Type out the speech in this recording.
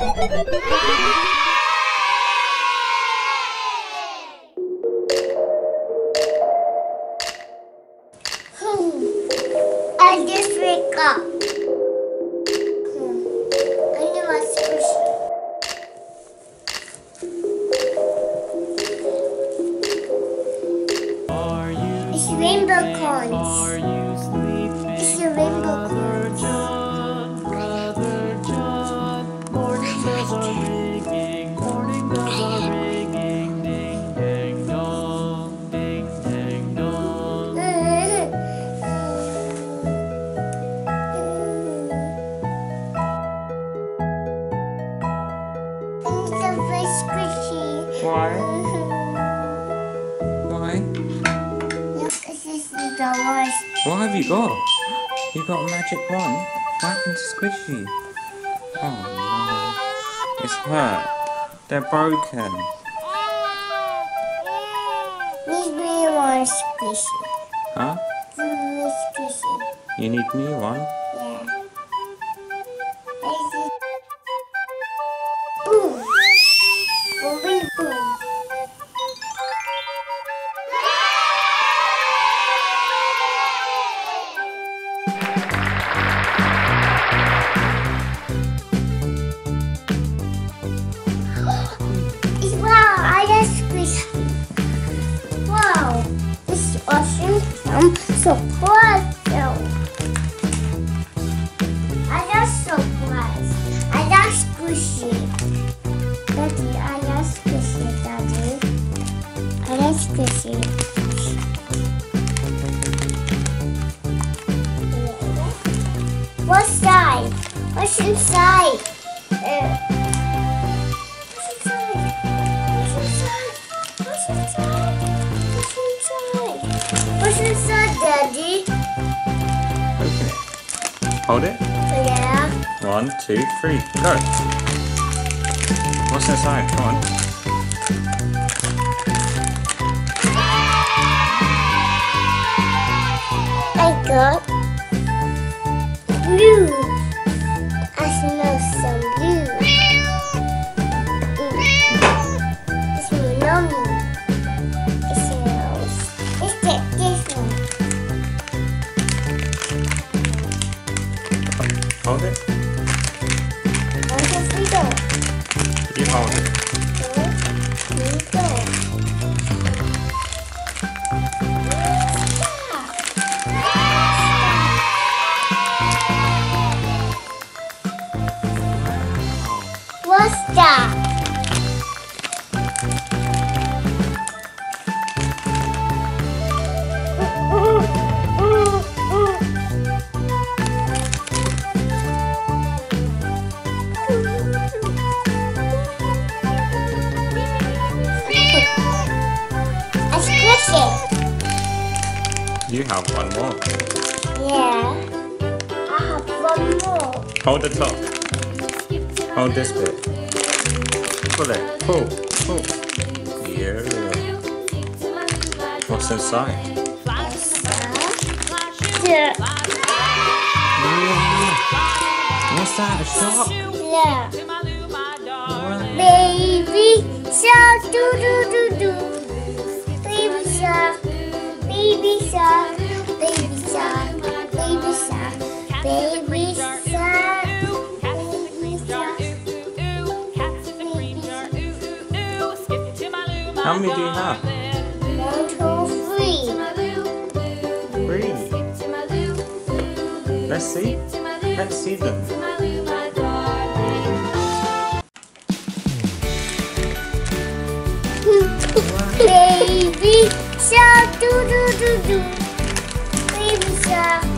Hmm. Hmm. I just wake up. I need my squishy. Are you It's rainbow cones. Bells are ringing, morning bells are ringing, ding dang dong, ding dang dong. Very squishy. Why? Why? Worst. What have you got? You got magic wand? What happened to Squishy? Oh It's hurt. They're broken. Need me more squishy. Huh? Squishy. You need new one? I'm surprised. I just surprised. I just squishy. Daddy, I just squishy, Daddy. I just squishy. What side? What's inside? Uh, Hold it. Yeah. One, two, three, go. What's inside? Come on. I got blue. Hold it. One, two, three, go. You hold it. One, two, go. You have one more. Yeah. I have one more. Hold the top. Hold this bit. Pull it. Pull. Pull. Yeah. What's inside? Yeah. What's that? A shark? Yeah. What? Baby shark, do do do do. Baby shark, baby shark, baby shark, baby shark, baby shark. How many do you have? One, two, three. Three. Let's see. Let's see them. do do. Baby shark.